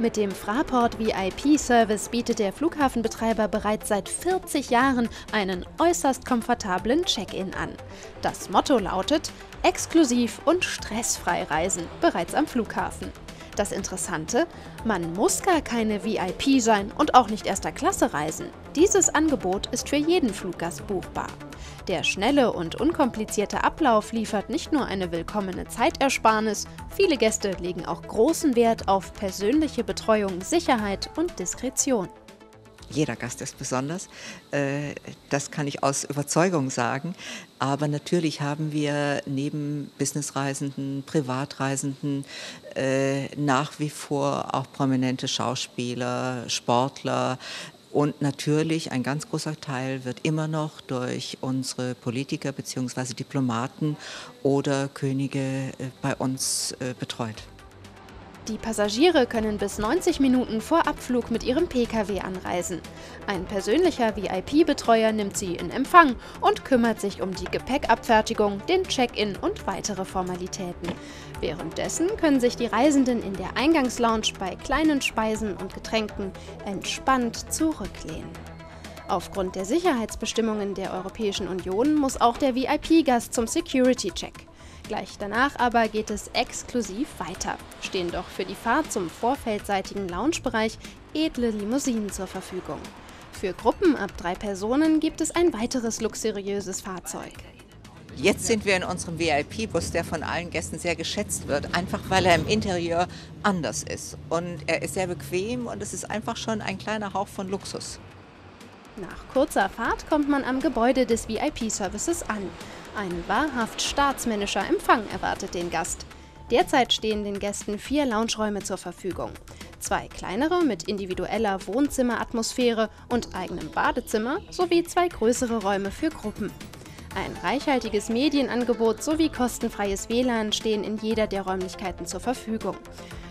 Mit dem Fraport VIP-Service bietet der Flughafenbetreiber bereits seit 40 Jahren einen äußerst komfortablen Check-in an. Das Motto lautet exklusiv und stressfrei reisen, bereits am Flughafen. Das Interessante, man muss gar keine VIP sein und auch nicht erster Klasse reisen. Dieses Angebot ist für jeden Fluggast buchbar. Der schnelle und unkomplizierte Ablauf liefert nicht nur eine willkommene Zeitersparnis, viele Gäste legen auch großen Wert auf persönliche Betreuung, Sicherheit und Diskretion. Jeder Gast ist besonders, äh, das kann ich aus Überzeugung sagen. Aber natürlich haben wir neben Businessreisenden, Privatreisenden äh, nach wie vor auch prominente Schauspieler, Sportler, und natürlich ein ganz großer Teil wird immer noch durch unsere Politiker bzw. Diplomaten oder Könige äh, bei uns betreut. Die Passagiere können bis 90 Minuten vor Abflug mit ihrem Pkw anreisen. Ein persönlicher VIP-Betreuer nimmt sie in Empfang und kümmert sich um die Gepäckabfertigung, den Check-in und weitere Formalitäten. Währenddessen können sich die Reisenden in der Eingangslounge bei kleinen Speisen und Getränken entspannt zurücklehnen. Aufgrund der Sicherheitsbestimmungen der Europäischen Union muss auch der VIP-Gast zum Security-Check. Gleich danach aber geht es exklusiv weiter. Stehen doch für die Fahrt zum vorfeldseitigen Loungebereich edle Limousinen zur Verfügung. Für Gruppen ab drei Personen gibt es ein weiteres luxuriöses Fahrzeug. Jetzt sind wir in unserem VIP-Bus, der von allen Gästen sehr geschätzt wird, einfach weil er im Interieur anders ist. Und er ist sehr bequem und es ist einfach schon ein kleiner Hauch von Luxus. Nach kurzer Fahrt kommt man am Gebäude des VIP-Services an. Ein wahrhaft staatsmännischer Empfang erwartet den Gast. Derzeit stehen den Gästen vier Loungeräume zur Verfügung. Zwei kleinere mit individueller Wohnzimmeratmosphäre und eigenem Badezimmer sowie zwei größere Räume für Gruppen. Ein reichhaltiges Medienangebot sowie kostenfreies WLAN stehen in jeder der Räumlichkeiten zur Verfügung.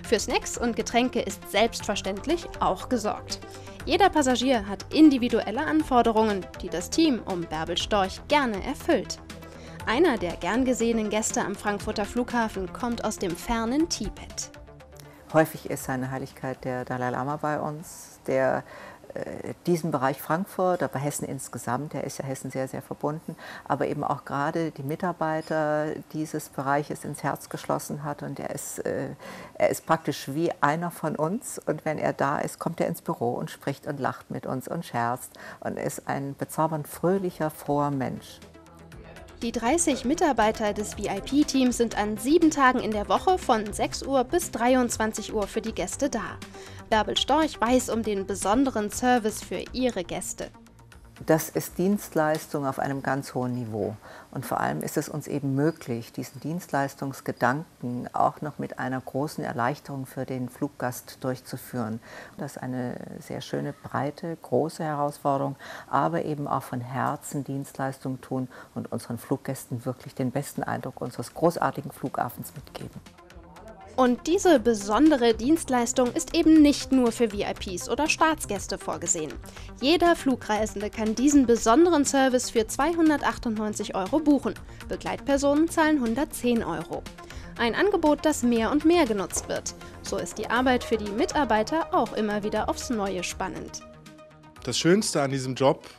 Für Snacks und Getränke ist selbstverständlich auch gesorgt. Jeder Passagier hat individuelle Anforderungen, die das Team um Bärbel Storch gerne erfüllt. Einer der gern gesehenen Gäste am Frankfurter Flughafen kommt aus dem fernen Tibet. Häufig ist seine Heiligkeit der Dalai Lama bei uns, der diesen Bereich Frankfurt, aber Hessen insgesamt, der ist ja Hessen sehr, sehr verbunden, aber eben auch gerade die Mitarbeiter dieses Bereiches ins Herz geschlossen hat und er ist, äh, er ist praktisch wie einer von uns und wenn er da ist, kommt er ins Büro und spricht und lacht mit uns und scherzt und ist ein bezaubernd fröhlicher, froher Mensch. Die 30 Mitarbeiter des VIP-Teams sind an sieben Tagen in der Woche von 6 Uhr bis 23 Uhr für die Gäste da. Bärbel Storch weiß um den besonderen Service für ihre Gäste. Das ist Dienstleistung auf einem ganz hohen Niveau. Und vor allem ist es uns eben möglich, diesen Dienstleistungsgedanken auch noch mit einer großen Erleichterung für den Fluggast durchzuführen. Das ist eine sehr schöne, breite, große Herausforderung, aber eben auch von Herzen Dienstleistung tun und unseren Fluggästen wirklich den besten Eindruck unseres großartigen Flughafens mitgeben. Und diese besondere Dienstleistung ist eben nicht nur für VIPs oder Staatsgäste vorgesehen. Jeder Flugreisende kann diesen besonderen Service für 298 Euro buchen. Begleitpersonen zahlen 110 Euro. Ein Angebot, das mehr und mehr genutzt wird. So ist die Arbeit für die Mitarbeiter auch immer wieder aufs Neue spannend. Das Schönste an diesem Job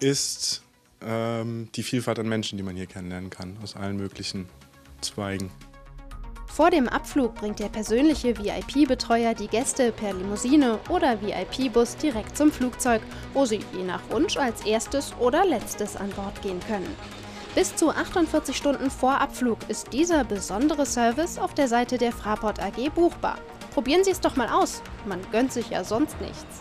ist ähm, die Vielfalt an Menschen, die man hier kennenlernen kann, aus allen möglichen Zweigen. Vor dem Abflug bringt der persönliche VIP-Betreuer die Gäste per Limousine oder VIP-Bus direkt zum Flugzeug, wo sie je nach Wunsch als erstes oder letztes an Bord gehen können. Bis zu 48 Stunden vor Abflug ist dieser besondere Service auf der Seite der Fraport AG buchbar. Probieren Sie es doch mal aus, man gönnt sich ja sonst nichts.